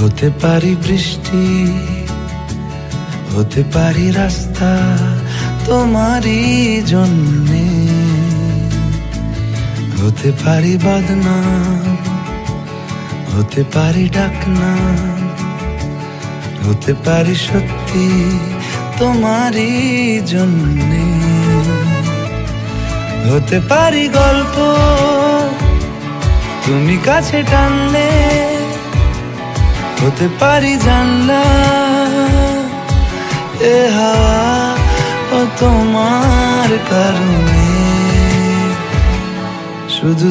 হতে পারি বৃষ্টি, হতে পারি রাস্তা তোমারই জন্যে। হতে পারি বদনাম, হতে পারি ডাকনাম, হতে পারি সত্যি তোমারই জন্যে। হতে পারি গল্প, তুমি কাছে টানলে হতে পারি জানলা। এ হাওয়া ও তোমার কারণে। শুধু